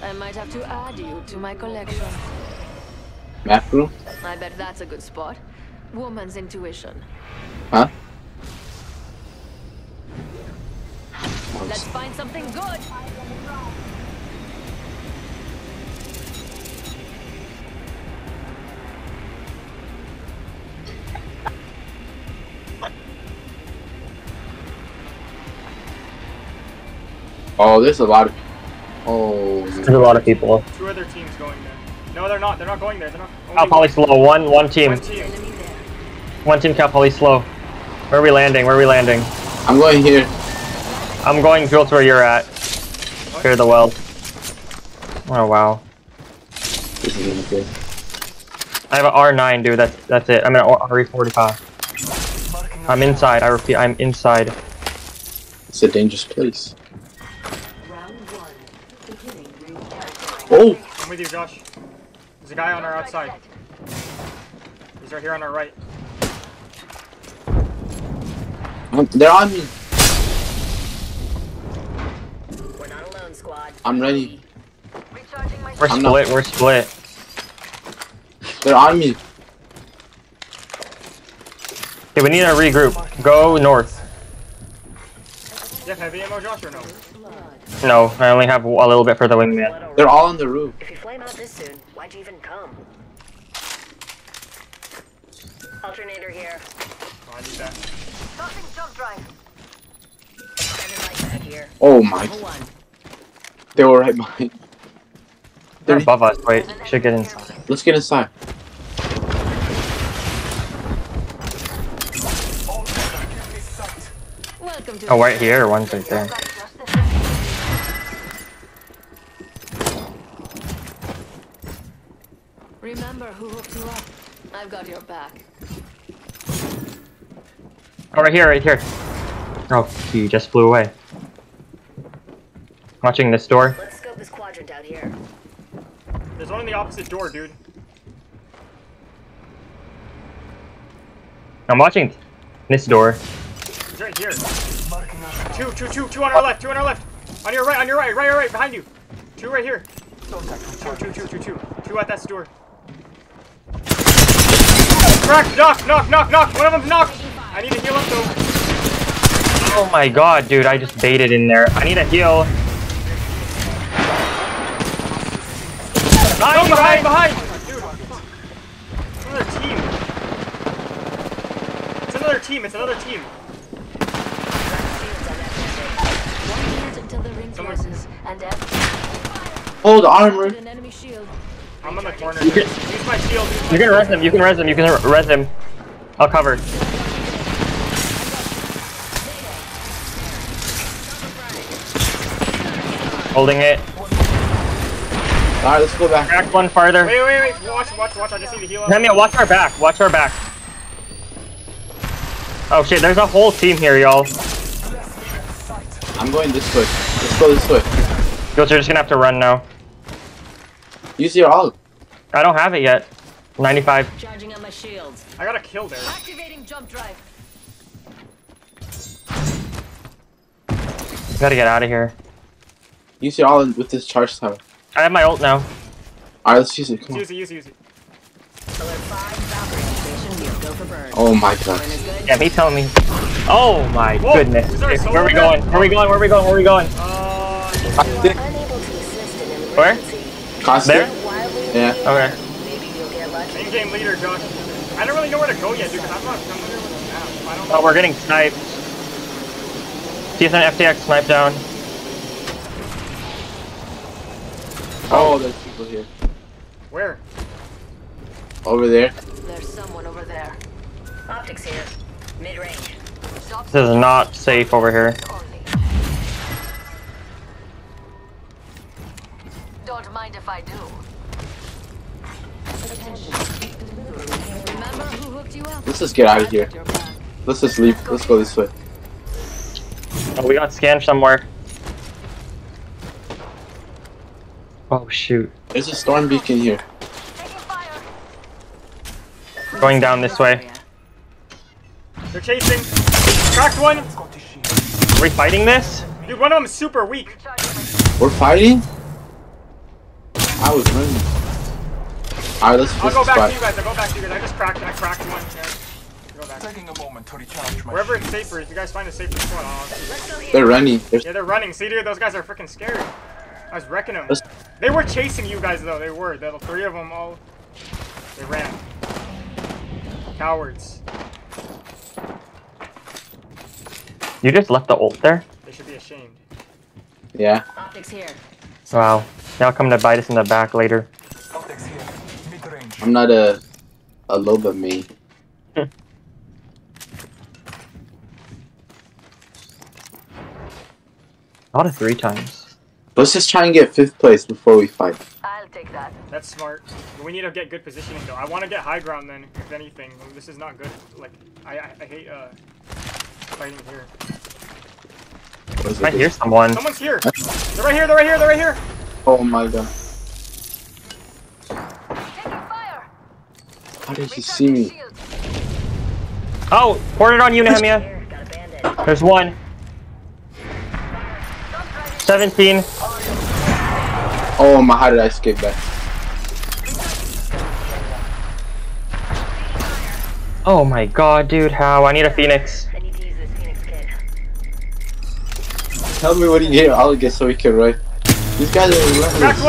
I might have to add you to my collection. Map room? I bet that's a good spot. Woman's intuition. Huh? Let's find something good. Oh, there's a lot of. Oh. There's a lot of people. Two other teams going there. No, they're not. They're not going there. They're not. Cal Poly slow. One, one team. One team. Enemy there. One team Cal Poly slow. Where are we landing? Where are we landing? I'm going here. I'm going drill to where you're at. Clear the well. Oh wow. This is gonna be good. I have an R9, dude. That's that's it. I'm an RE45. I'm inside. I repeat, I'm inside. It's a dangerous place. Oh! I'm with you, Josh. There's a guy on our outside. He's right here on our right. Um, they're on me. We're not alone, squad. I'm ready. We're I'm not- split. We're split. They're on me. Okay, we need to regroup. Go north. You have heavy ammo, Josh, or no? No, I only have a little bit for the wingman. They're all on the roof. If you flame out this soon, why'd you even come? Alternator here. Oh, I need that. Tossing jump drive. Oh Standing light back here. Oh my. They were right behind. They're above us. Wait, should get inside. Let's get inside. Oh, right here. One's right there. You up. I've got your back. Oh, right here, right here. Oh, he just flew away. Watching this door. Let's scope this quadrant out here. There's one in the opposite door, dude. I'm watching this door. He's right here. Two, two, two, two on our left, two on our left. On your right, on your right, right, right, right, behind you. Two right here. Two, two, two, two, two. Two at that door. Crack, knock, knock, knock, knock. One of them's knocked. I need to heal up though. Oh my god, dude, I just baited in there. I need a heal. Behind, behind, behind. Dude, it's another team. It's another team. It's another team. One minute until the Someone- and after Oh, the armor. An enemy shield. I'm on the corner. You can- Use my shield. Use my You can res him, you can res him, you can res him. I'll cover. Holding it. Alright, let's go back. Crack one farther. Wait, wait, wait. Watch, watch, watch. I just need to heal up. Nemia, watch our back. Watch our back. Oh shit, there's a whole team here, y'all. I'm going this way. Let's go this way. Guys, you're just gonna have to run now. Use your ult. I don't have it yet. 95. Charging on my shields. I got a kill there. Activating jump drive. Gotta get out of here. Use your ult with this charge tower. I have my ult now. Alright, let's use it. Come on. Use it, use it, use it. Alert 5, Valkyrie station, we'll go for burn. Oh my god. Burn is good. Yeah, me telling me. Oh my Whoa, goodness. is there a Okay, solo where are we going? Where are we going? Where are we going? Where are we going? Uh, Caustic. Unable to assist in an Where? Emergency. There? Yeah. Okay. maybe you'll get lucky. in-game leader, Josh. I don't really know where to go yet, dude. 'cause I'm not familiar with the map. I don't know. Oh, we're getting sniped. TSN FTX snipe down. Oh, there's people here. Where? Over there. There's someone over there. Optics here. Mid-range. This is not safe over here. Don't mind if I do. Remember who hooked you up? Let's just get out of here. got your back. Let's just leave. Let's go this way. Oh, we got scanned somewhere. Oh shoot. There's a storm beacon here. Going down this way. They're chasing. Cracked one. Are we fighting this? Dude, one of them is super weak. We're fighting? I was running. Alright, let's I'll go the back to you guys. I'll go back to you guys. I just cracked. I cracked one. Yeah. Go back. Taking a moment to recharge my Wherever it's safer, if you guys find a safer spot, I'll. Let's go here. They're running. They're Yeah, they're running. See, dude, those guys are freaking scary. I was wrecking them. Let's- They were chasing you guys, though. They were. The three of them all. They ran. Cowards. You just left the ult there? They should be ashamed. yeah. Optics here. Wow. They'll come to bite us in the back later. optics here. Mid range. I'm not a a Loba me. Not a three times. Let's just try and get fifth place before we fight. I'll take that. That's smart. We need to get good positioning, though. I want to get high ground, then, if anything. This is not good. Like, I, I, I hate uh, fighting here. I hear someone. Someone's here. They're right here. They're right here. They're right here. Oh my god. Taking. How did you see me? Oh, poured it on you, Nehemia. Here, got a bandit. There's one. Don't try this. 17. Oh my, how did I escape that? Oh my god, dude, how? I need a phoenix. I need to use this Phoenix kit. Tell me what you get, I'll get so we can run. These guys are Cracked relentless.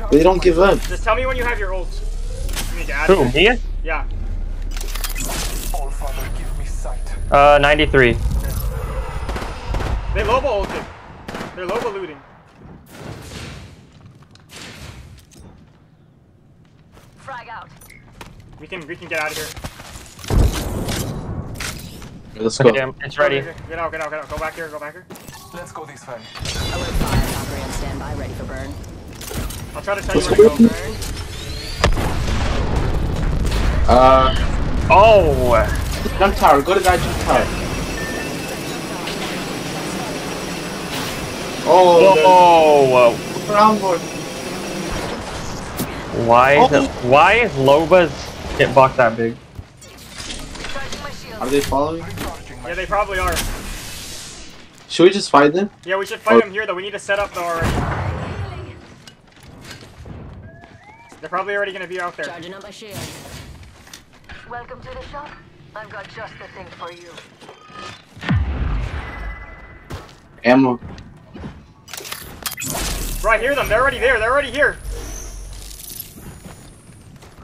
one. They don't give up. Just tell me when you have your ult. You need to add Who, me? Yeah. All father, give me sight. Uh, 93. They Loba ulted. They're Loba looting. Frag out. We can we can get out of here. Let's go. Okay, it's ready. Get out, get out, get out. Go back here, go back here. Let's go this way. Alert fire. Valkyrie on standby, ready for burn. I'll try to tell you Let's where to go. go. Uh, Oh! jump tower, go to that jump tower. Oh, Whoa! the ground board. Why is Oh. it, why is Loba's hitbox that big? Charging my shield. Are they following? Recharging my Yeah, they probably are. Should we just fight them? Yeah, we should fight Oh. them here though. We need to set up though already. They're probably already gonna be out there. Charging up my shield. Welcome to the shop. I've got just the thing for you. Ammo. Bro, I hear them. They're already there. They're already here.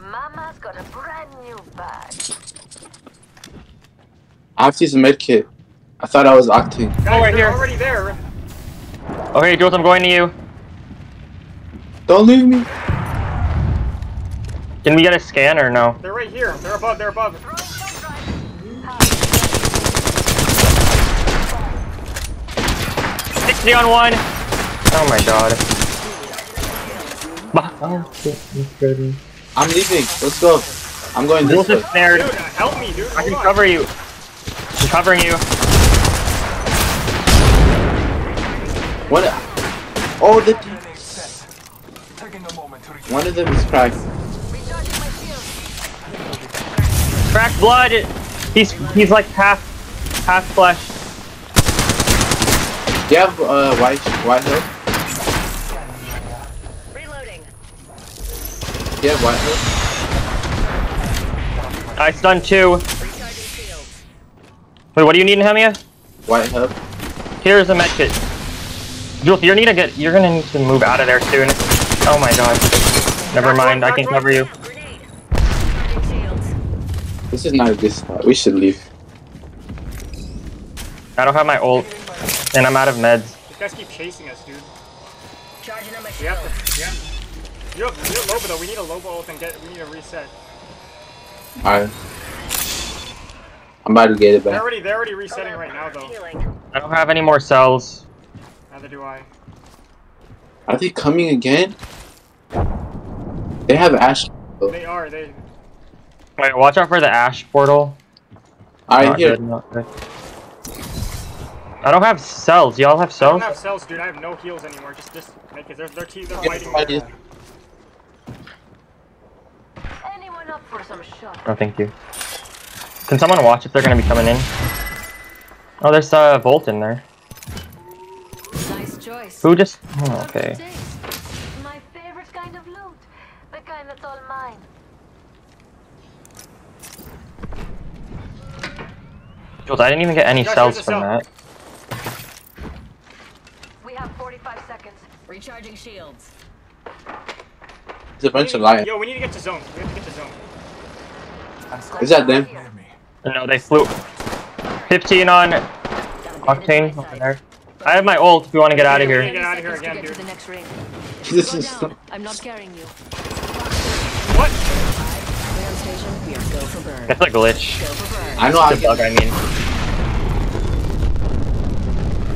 Mama's got a brand new bag. I have to use a med kit. I thought I was octane. Guys, right they're here. already there. Okay, Jules, I'm going to you. Don't leave me. Can we get a scan or no? They're right here. They're above. They're above. Throwing 60 on one! Oh my god. Bah- I'm leaving. Let's go. I'm going this Jules way. is snared. Dude, help me, dude. I can cover you. I'm covering you. What? Oh, the Grenade set. Taking a moment to recharge. one of them is cracked. Recharging. Cracked blood! He's he's like half half flesh. Do you have uh, white white hill? Reloading. Do you have white hill? I stunned two. Recharging shields. Wait, what do you need, Nehemia? White hub. Here's a medkit. Jules, you're need to get you're gonna need to move out of there soon. Oh my god. Never mind, I can cover you. Grenade. Recharging shields. This is not a good spot. We should leave. I don't have my ult, and I'm out of meds. These guys keep chasing us, dude. Charging up my We shield. have to. Yeah. You have, you have Loba though. We need a Loba ult and get. We need a reset. Alright. I'm about to get it They're back. already. They're already resetting right now though. Healing. I don't have any more cells. Neither do I. Are they coming again? They have Ash. They are. They. Wait, watch out for the ash portal. Alright, Not here. good. I don't have cells. Y'all have cells? I don't have cells, dude. I have no heals anymore. Just, just make it. They're, they're, te- they're Get fighting. fighting. Anyone up for some shot? Oh, thank you. Can someone watch if they're gonna be coming in? Oh, there's a uh, Volt in there. Nice choice. Who just? Oh, okay. My favorite kind of loot. The kind that's all mine. Jules, I didn't even get any Josh, cells from cell. that. We have 45 seconds. Recharging shields. There's a bunch of lions. Yo, we need to get to zone. We have to get to zone. Is that them? Near me. No, they flew. 15 on Octane over there. I have my ult if you want to get out of here. yeah. Get out of here again, dude. the next ring. This is down. I'm not carrying you. What? Ground station. We are go for burn. It's a glitch. Go for burn. I know I It's a bug, I mean.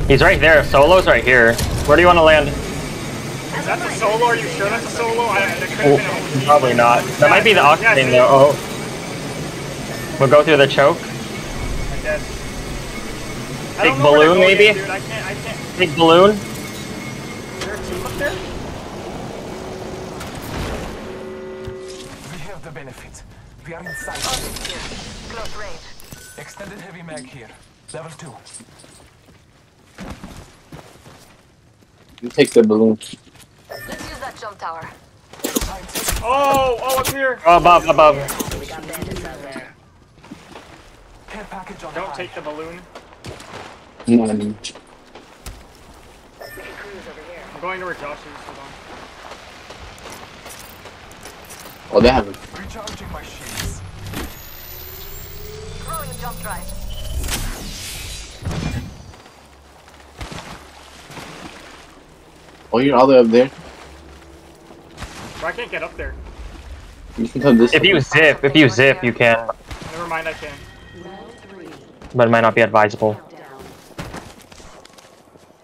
He's right there. Solo's right here. Where do you want to land? Is that the solo? Are you sure that's a solo? I, that could Oh, been a OG. probably not. That might be the Octane see? though. Oh. We'll go through the choke. I guess. Big don't know where to balloon, go yet, maybe? dude. I can't. I can't. Big balloon. Is there a team up there? We have the benefit. We are inside. Oh, Close range. Extended heavy mag here. Level 2. You take the balloon. Let's use that jump tower. Oh, oh, up here. Oh, above, above. We got bandits out there. Care package on Don't high. take the balloon. No, I mean, We can cruise over here. I'm going to where Josh is. Hold on. oh, they have it. Recharging my shields. Throwing a jump drive. Oh, you're all the way up there. Bro, I can't get up there. You can come this If way. you zip, if you zip, you can. Never mind, I can. Round three. But it might not be advisable.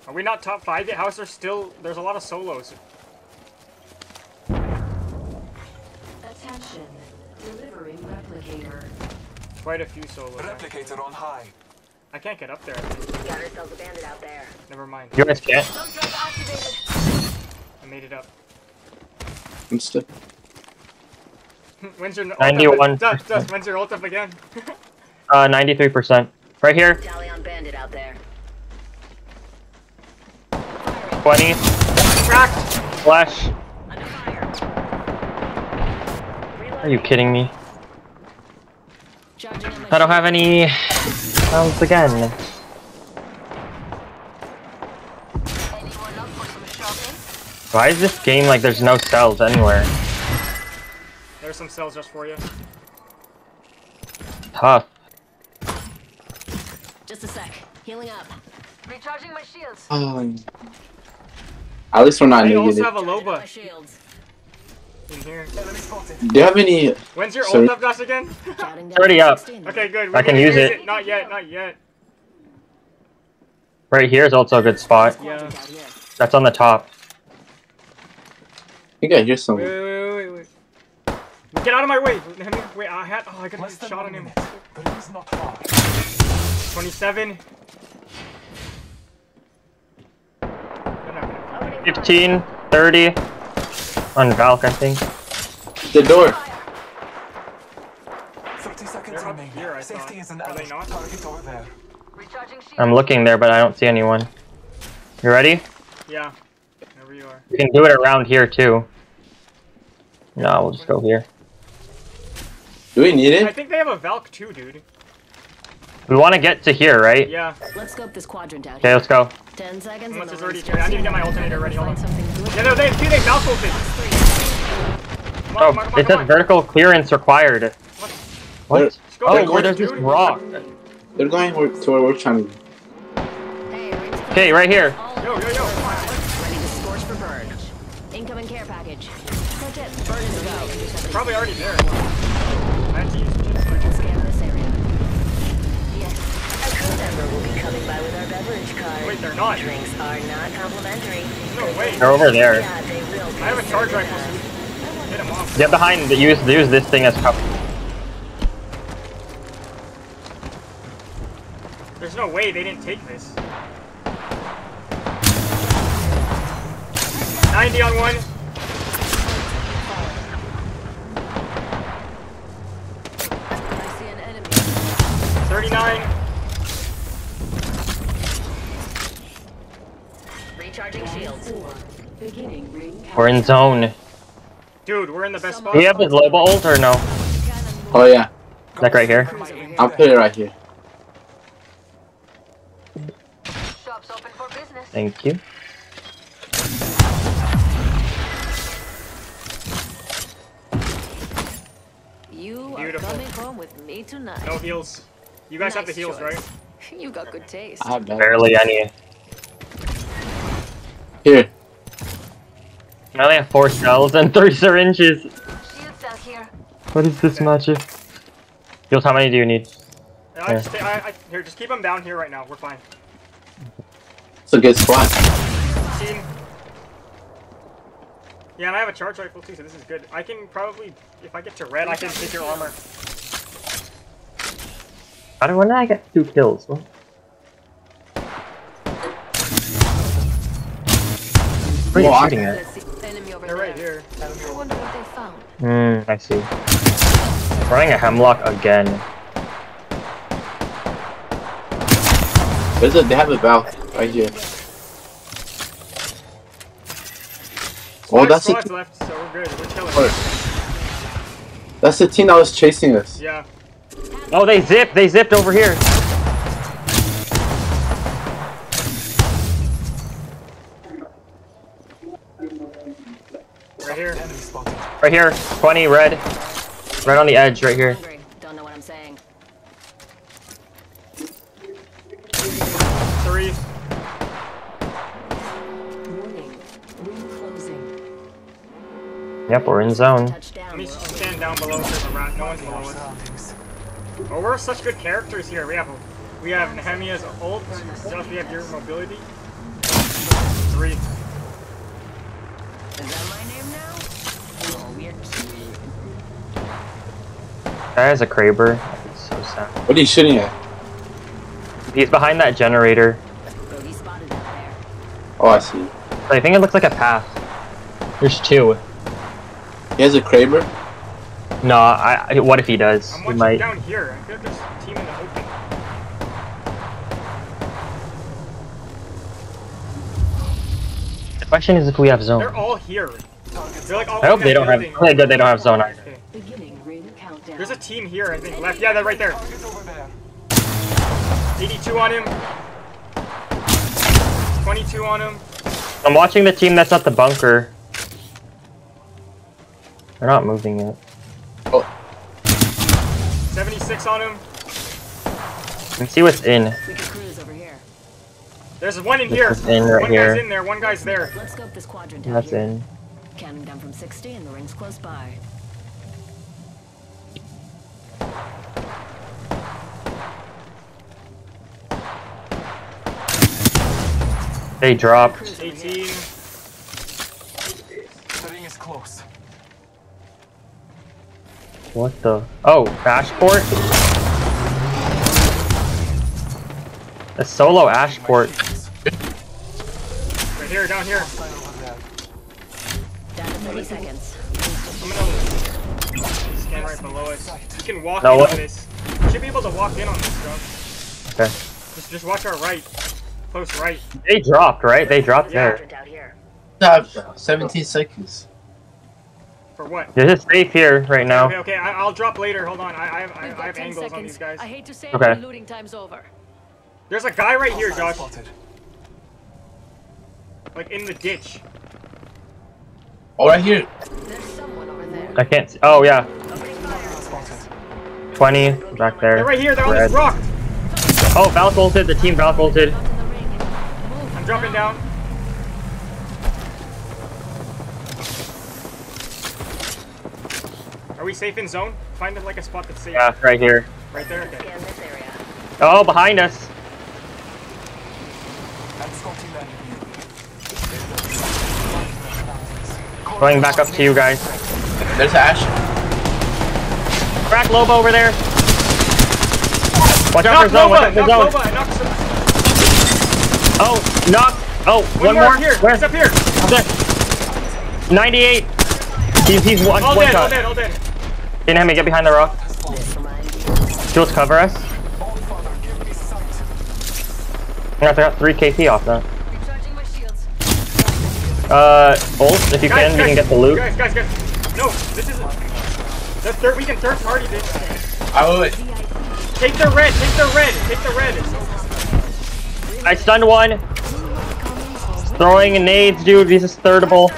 Are we not top five yet? How is there still? There's a lot of solos. Attention. Delivering replicator. Quite a few solos. Replicator on high. I can't get up there. We got ourselves a bandit out there. Never mind. You guys can't. Jump drive activated. I made it up. I'm still. when's your ult up? 91%. Dust, Dust, when's your ult up again? Uh, 93%. Right here. Tally on bandit out there. 20. Cracked! Flash. Are you kidding me? Charging on my I don't have any rounds again. Anyone up for some shopping? Why is this game like there's no cells anywhere? There's some cells just for you. Tough. Just a sec. Healing up. Recharging my shields. Um, at least we're not I also have a Charging my Loba shields. in here. Enemy spotted. Do you have any? When's your Sorry. ult up, Dust, again? Counting down Already up. okay, good. I can can use it. Not yet, not yet. Right here is also a good spot. Yeah. That's on the top. I think I hear Wait, someone. wait, wait, wait, wait. Get out of my way! Wait, I had. Oh, I got a shot on him. minute. The ring is not far. 27. They're not gonna- 15, 30. On Valk, I think. The door. 30 seconds remaining. here, I Safety is an Are they not? Over there. I'm looking there, but I don't see anyone. You ready? Yeah. Wherever you are. We can do it around here too. No, we'll just go here. Do we need it? I think they have a Valk too, dude. We want to get to here, right? Yeah. Let's scope this quadrant out Okay, let's go. Ten seconds. Unless and it's the already ring carried. I need to get my alternator ready. Hold on. Yeah, no, they, dude, they Valk ulted. Come on, Oh, come on, come on, it says on. vertical clearance required. What? What? They're- Oh, they're where there's this rock. They're going where, to where we're trying to. Hey, rings Okay, right here. Yo, yo, yo. Ready to scorch for burn. Incoming care package. Pro tip. Burn is a go. Probably already there. Card. Wait, they're not. Drinks are not complimentary. No way. They're over there. Yeah, they will. I have a charge rifle. so Hit him off. Get behind. the- Use use this thing as cover. There's no way they didn't take this. 90 on one. We're in zone. Dude, we're in the best spot. Do you have his Loba ult or no? Oh yeah, Like right here? Cruise here. I'll put it right here. Shop's open for business. Thank you. You Beautiful. are coming home with me tonight. No heals. You guys have the Nice heals, choice. right? You got good taste. I have that. Barely any. Here. I only have four shells and three syringes. Shield cell here. What is this magic? Jules, how many do you need? Yeah, I just, I, I, here, just keep them down here right now. We're fine. It's a good spot. Team. Yeah, and I have a charge rifle too, so this is good. I can probably, if I get to red, I can take your armor. I do when did I get two kills? What? Where Well, are I- you shooting at? Let's see. Enemy over They're right here. I wonder what they found. Hmm, I see. Running a Hemlok again. There's a, they have a valve right here. Oh, Five that's the, left, so we're good. We're killing. Oh. that's the team that was chasing us. Yeah. Oh, they zipped! They zipped over here! Right here. Right here, 20, red. Right on the edge, right here. Hungry. Don't know what I'm saying. Three. Warning. Ring closing. Yep, we're in zone. Touchdown. Let me stand down below so the rat. No one's below us. Oh, we're such good characters here. We have we have Nehemiah's ult. Josh, we have your mobility. That has a Kraber. It's so sad. What are you shooting at? He's behind that generator. Bogey spotted out there. Oh, I see. I think it looks like a path. There's two. He has a Kraber. No, I, I- what if he does? I'm He might. down here. I feel like there's a team in the open. The question is if we have zone. They're all here. They're like all I hope they don't have- building. okay, good, they don't have zone either. Okay. Beginning ring countdown. There's a team here, I think, left. Yeah, they're right there. There. 82 on him. 22 on him. I'm watching the team that's at the bunker. They're not moving yet. Oh. 76 on him. You can see what's in. We can cruise over here. There's one in This here. is in right one here. guy's in there. One guy's there. Let's scope this quadrant out That's here. in. Counting down from 60 and the ring's close by. They dropped. 18. The ring is close. What the? Oh, Ashport? A solo Ashport. Right here, down here. Hostile over there. Down to 30 seconds. I'm gonna scan right below us. You can walk No, in what? on this. You should be able to walk in on this, bro. Okay. Just, just watch our right. Close right. They dropped, right? They dropped Yeah. there. Out here. I have 17 seconds. For what? This is safe here right now. Okay, okay, I, I'll drop later. Hold on. I, I have, I, I have 10 angles on these guys. I hate to say it, Okay. but looting time's over. There's a guy right here, Hostile Josh. spotted. Like in the ditch. Oh, right here. There's someone over there. I can't see. Oh, yeah. 20. Back They're there. right here. They're on Red. this rock. Oh, Valk ulted. The team Valk ulted. I'm dropping down. Are we safe in zone? Find like a spot that's safe. Yeah, right here. Right there. Okay. Scan this area. Oh, behind us. I'm scouting the enemy. Going back up to you guys. There's Ash. Crack Loba over there. Watch out Knock for zone. Watch out for Knock zone. Nova! Knock some... Oh, knock. Oh, One, one more more. up here. Where? He's up here. Up there. 98. He's, he's one, All one dead. All dead. All dead. Can Hemi get behind the rock? Jules, cover us. All father, give me sight. I got three KP off that. Recharging my shields. Uh, ult, if you Guys, can, you guys, can get the loot. Guys, guys, guys. No, this is the third. We can third party this. I would. Take the red. Take the red. Take the red. I stunned one. Throwing nades, dude. This is thirdable.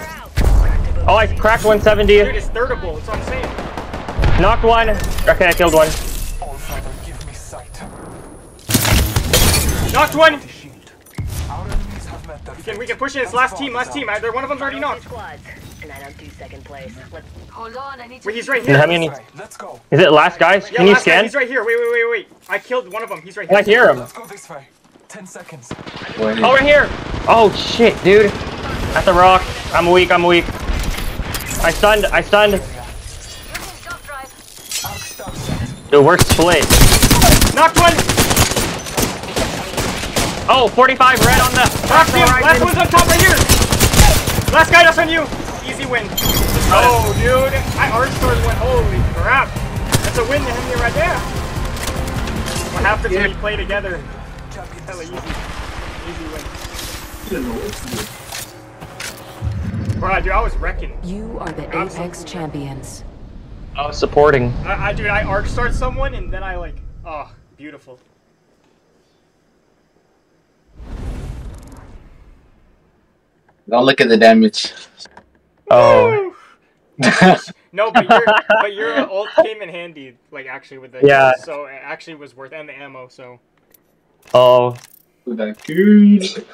Oh, I cracked 170. Dude, it's thirdable. That's what I'm saying. Knocked one. Okay, I killed one. All Father, give me sight. Knocked one. Shield. Our enemies have met their We can, we can push it. It's last team. Last team. Either one of them's already knocked. Squads, and I don't do second place. Let's Hold on, I need to. Wait, he's right How here. many? Let's go. Is it last guys? Yeah, Can you last guy, scan? He's right here. Wait, wait, wait, wait. I killed one of them. He's right here. I hear him. Let's go this way. Ten seconds. Wait. Oh, right here. Oh shit, dude. At the rock. I'm weak. I'm weak. I stunned. I stunned. Using jump drive. Arc star set. Dude, we're split. Knocked one. Oh, 45 red on the. Last team. Last one's on top right here. Last guy, that's on you. Easy win. Oh, dude. I art stars went. Holy crap. That's a win to him right there. What happens when we play together? Hella easy. Easy win. Bro, dude, I was wrecking. You are the Apex champions. I was supporting. I, I dude, I arc start someone and then I like, oh, beautiful. Don't look at the damage. Oh. No, but your but your ult came in handy, like actually with the Yeah. So it actually was worth and the ammo. So Oh. With that good.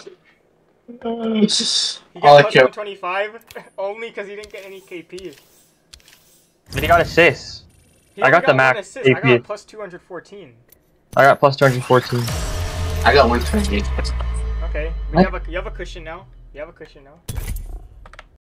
He All got I plus care. 125 only because he didn't get any KP. But he got assists. He I only got the max assist. I got plus 214. I got plus 214. I got 128. Okay, but you What? have a you have a cushion now. You have a cushion now.